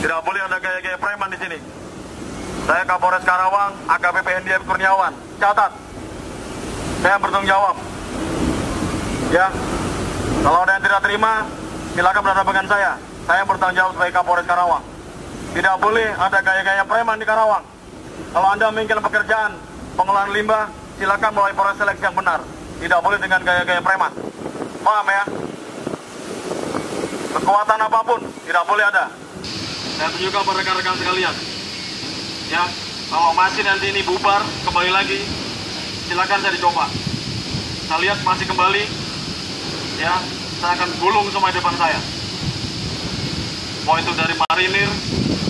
Tidak boleh ada gaya-gaya preman di sini. Saya Kapolres Karawang, AKBP Hendy Kurniawan. Catat. Saya bertanggung jawab. Ya. Kalau ada yang tidak terima, silakan berhadapan dengan saya. Saya bertanggung jawab sebagai Kapolres Karawang. Tidak boleh ada gaya-gaya preman di Karawang. Kalau Anda menginginkan pekerjaan pengolahan limbah, silakan melalui proses seleksi yang benar. Tidak boleh dengan gaya-gaya preman. Paham ya? Kekuatan apa pun tidak boleh ada. Saya tunjukkan kepada rekan-rekan sekalian. Ya, kalau masih nanti ini bubar, kembali lagi, silakan saya dicoba. Saya lihat masih kembali, ya, saya akan gulung semua di depan saya. Mau itu dari marinir,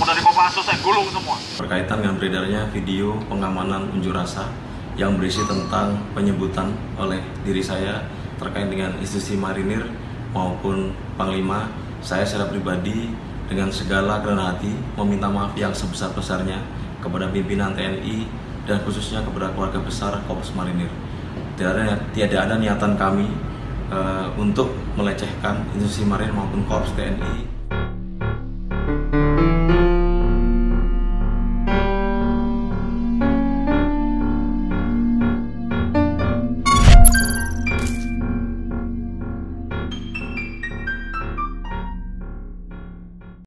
mau dari Kopassus, saya gulung semua. Berkaitan dengan beredarnya video pengamanan unjuk rasa yang berisi tentang penyebutan oleh diri saya terkait dengan institusi marinir maupun panglima, saya secara pribadi dengan segala kerendahan hati meminta maaf yang sebesar-besarnya kepada pimpinan TNI dan khususnya kepada keluarga besar Korps Marinir. Tidak ada, tidak ada niatan kami uh, untuk melecehkan institusi marinir maupun Korps TNI